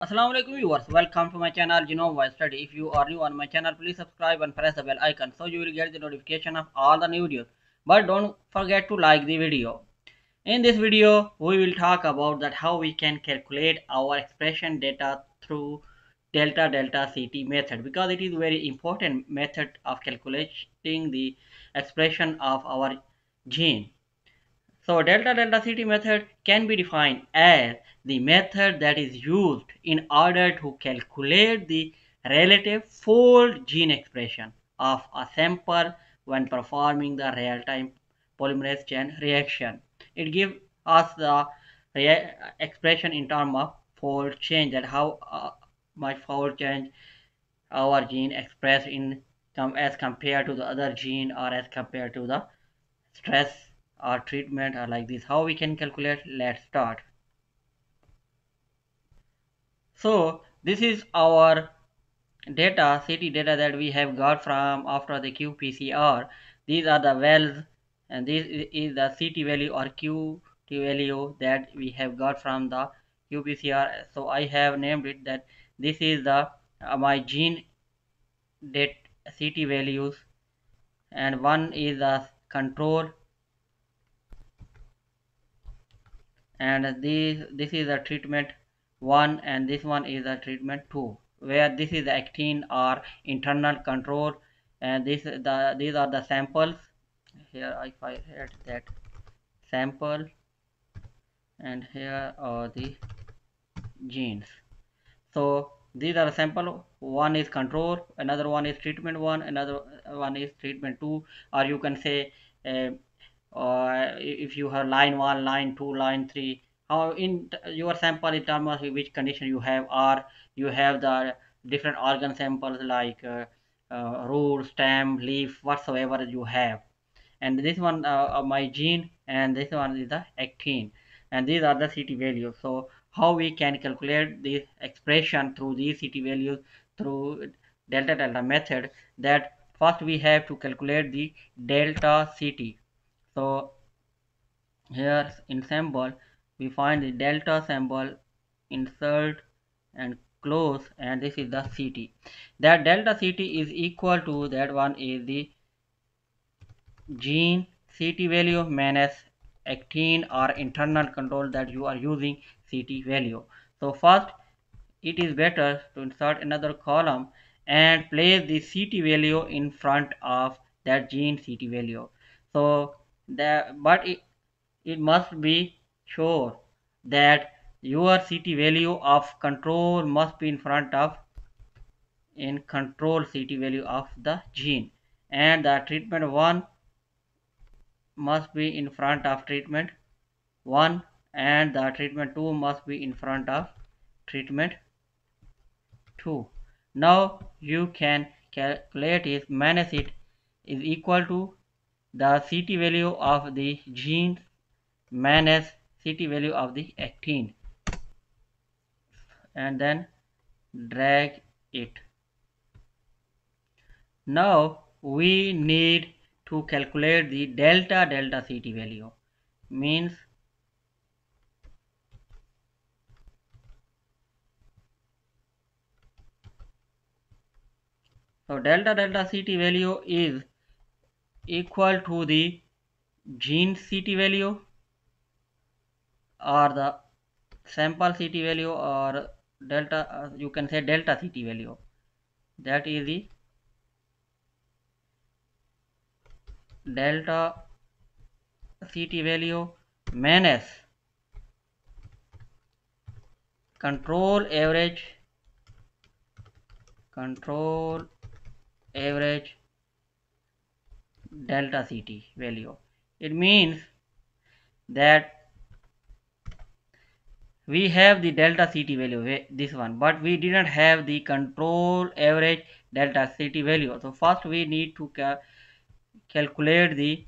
Assalamu alaikum viewers, welcome to my channel Genome Wide Study. If you are new on my channel, please subscribe and press the bell icon so you will get the notification of all the new videos. But don't forget to like the video. In this video, we will talk about that how we can calculate our expression data through delta delta CT method because it is very important method of calculating the expression of our gene. So delta delta CT method can be defined as the method that is used in order to calculate the relative fold gene expression of a sample when performing the real-time polymerase chain reaction. It gives us the expression in terms of fold change that how uh, much fold change our gene expressed in as compared to the other gene or as compared to the stress or treatment or like this. How we can calculate? Let's start. So this is our data CT data that we have got from after the qPCR these are the wells and this is the CT value or QT value that we have got from the qPCR so I have named it that this is the uh, my gene date CT values and one is the control and this this is a treatment 1 and this one is a treatment 2 where this is actin or internal control. And this the these are the samples. Here if I add that sample and here are the genes. So these are sample. One is control another one is treatment one another one is treatment two. Or you can say uh, or if you have line 1 line 2 line 3 how in your sample in terms of which condition you have or you have the different organ samples like uh, uh, root stem leaf whatsoever you have. And this one uh, my gene and this one is the actin and these are the ct values. So how we can calculate this expression through these ct values through delta delta method that first we have to calculate the delta ct so here in symbol we find the delta symbol insert and close and this is the ct that delta ct is equal to that one is the gene ct value minus actin or internal control that you are using ct value. So first it is better to insert another column and place the ct value in front of that gene ct value. So but it, it must be sure that your CT value of control must be in front of in control CT value of the gene. And the treatment 1 must be in front of treatment 1 and the treatment 2 must be in front of treatment 2 now you can calculate it minus it is equal to the CT value of the gene minus CT value of the actin and then drag it. Now we need to calculate the delta delta CT value means so delta delta CT value is equal to the gene CT value or the sample CT value or delta uh, you can say delta CT value that is the delta CT value minus control average control average delta ct value. It means that we have the delta ct value this one but we didn't have the control average delta ct value. So first we need to ca calculate the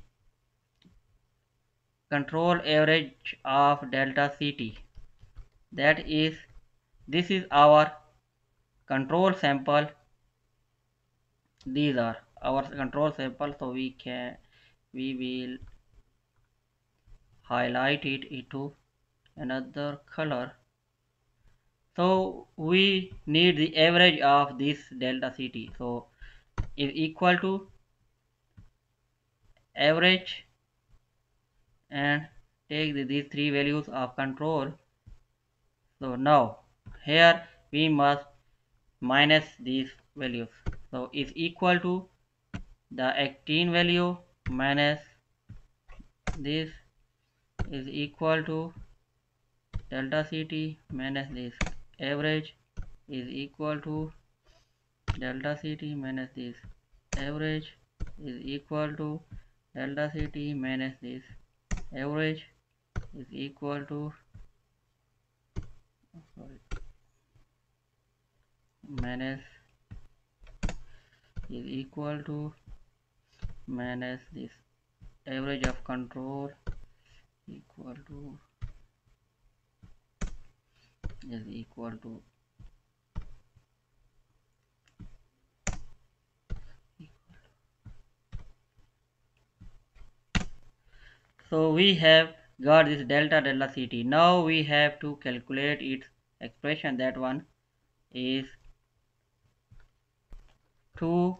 control average of delta ct that is this is our control sample. These are our control sample so we can we will highlight it into another color. So we need the average of this delta ct so is equal to average and take the, these three values of control. So now here we must minus these values. So is equal to the actin value minus this is equal to delta ct minus this. Average is equal to delta ct minus this. Average is equal to delta ct minus this. Average is equal to oh, sorry minus is equal to minus this. Average of control equal to is equal to so we have got this delta delta ct now we have to calculate its expression. That one is 2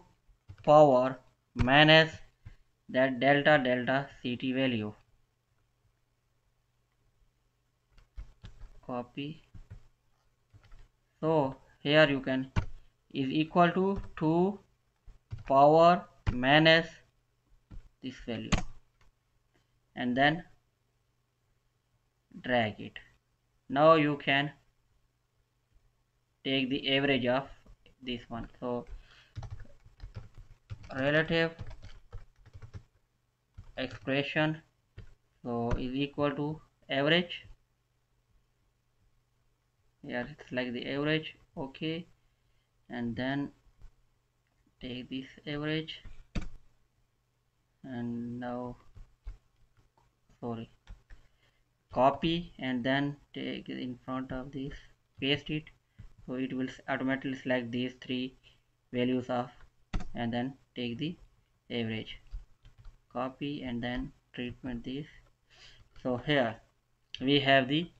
power minus that delta delta ct value. Copy. So here you can is equal to 2 power minus this value. And then drag it. Now you can take the average of this one. So relative expression so is equal to average. Here it's like the average okay. And then take this average. And now sorry. Copy and then take it in front of this paste it. So it will automatically select these three values of and then take the average. Copy and then treatment this. So here we have the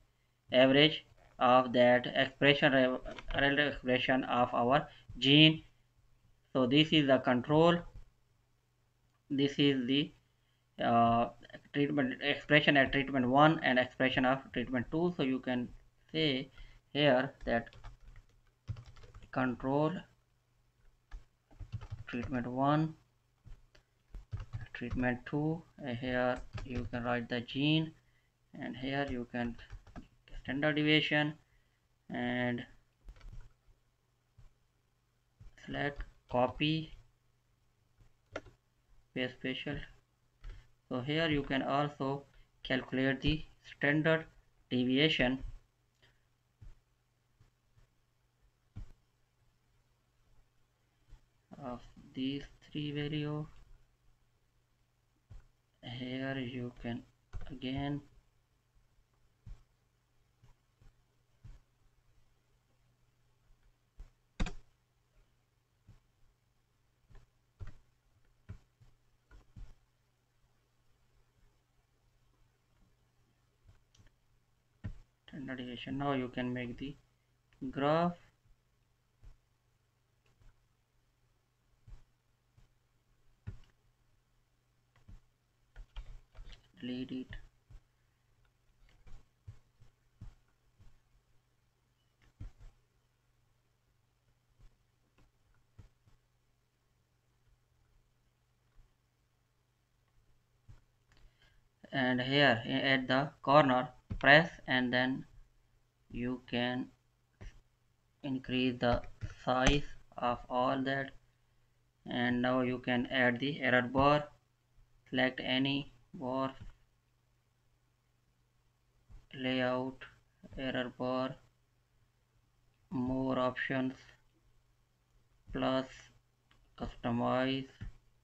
average of that expression relative expression of our gene. So this is the control. This is the uh, treatment expression at treatment 1 and expression of treatment 2 so you can say here that control treatment 1 treatment 2 uh, here you can write the gene and here you can standard deviation and select copy paste special. So here you can also calculate the standard deviation. Of these three value here you can again. Standardization. Now you can make the graph delete it. And here at the corner press and then you can increase the size of all that. And now you can add the error bar. Select any bar layout error bar more options plus customize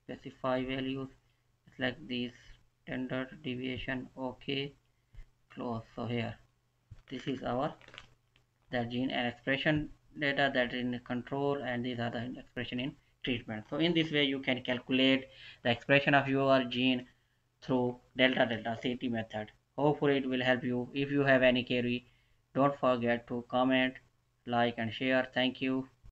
specify values. Select these standard deviation okay close. So here. This is our the gene and expression data that in control and these are the expression in treatment. So in this way you can calculate the expression of your gene through delta delta ct method hopefully it will help you. If you have any query don't forget to comment like and share. Thank you